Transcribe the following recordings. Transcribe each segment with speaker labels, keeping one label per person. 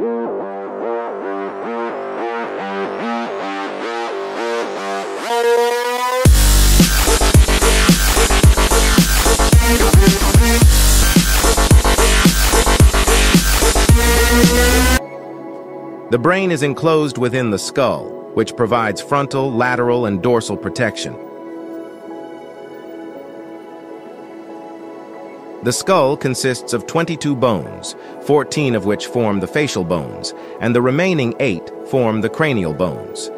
Speaker 1: The brain is enclosed within the skull, which provides frontal, lateral, and dorsal protection. The skull consists of 22 bones, 14 of which form the facial bones, and the remaining 8 form the cranial bones.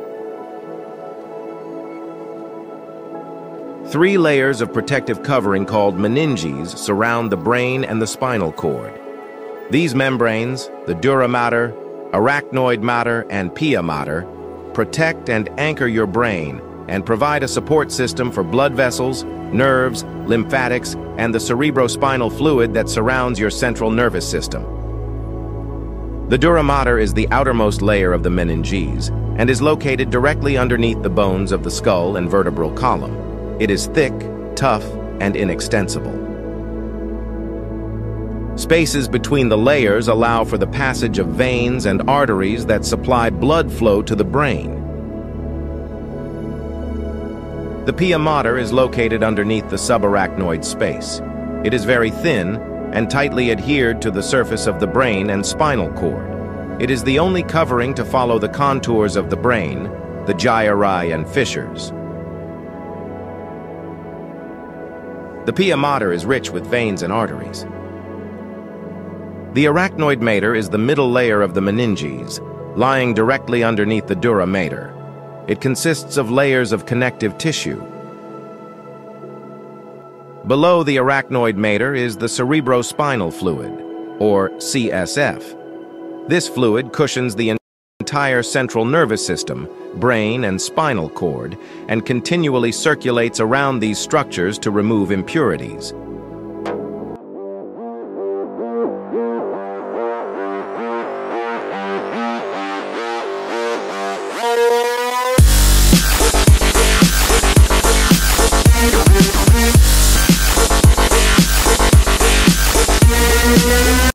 Speaker 1: Three layers of protective covering called meninges surround the brain and the spinal cord. These membranes, the dura mater, arachnoid mater, and pia mater, protect and anchor your brain and provide a support system for blood vessels, nerves, lymphatics, and the cerebrospinal fluid that surrounds your central nervous system. The dura mater is the outermost layer of the meninges and is located directly underneath the bones of the skull and vertebral column. It is thick, tough, and inextensible. Spaces between the layers allow for the passage of veins and arteries that supply blood flow to the brain. The pia mater is located underneath the subarachnoid space. It is very thin and tightly adhered to the surface of the brain and spinal cord. It is the only covering to follow the contours of the brain, the gyri and fissures. The pia mater is rich with veins and arteries. The arachnoid mater is the middle layer of the meninges, lying directly underneath the dura mater. It consists of layers of connective tissue. Below the arachnoid mater is the cerebrospinal fluid, or CSF. This fluid cushions the entire central nervous system, brain, and spinal cord, and continually circulates around these structures to remove impurities.